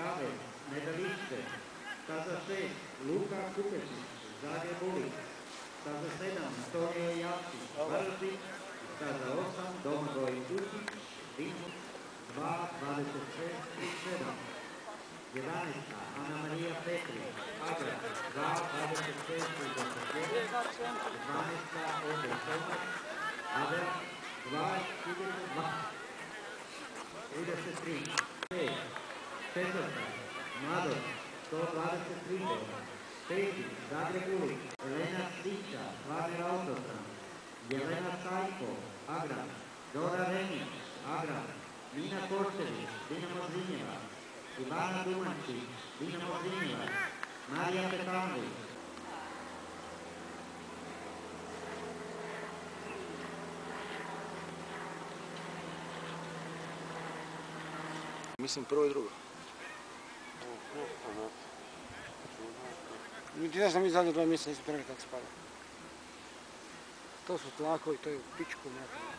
Kavez, medaliste. Staza 6, Luka Kupešić, Zagreb Ulic. Staza 7, Antonio Japčić, Vršić. Staza 8, Domagoj Učić, Dinamo 2, 26 i 7. 11. Ana Marija Petrić, Agra, 2, 26 i 27. 12. Ode Tomac, Adel, 2, 32. 33. 5. Četvrta, Mladost, 123 boda. Peti, Zagreb Ulic, Elena Stića, Varner Autotran. Jelena Sajko, Agra, Dora Renić, Agra, Nina Košević, Dinamo Zrinjeva, Ivana Dumančić, Dinamo Zrinjeva, Marija Petanović, Mislim prvo i drugo. Ti da mi zadnje dva mjeseca nismo trenili kako spada. To su tlakovi, to je u pičku. ne.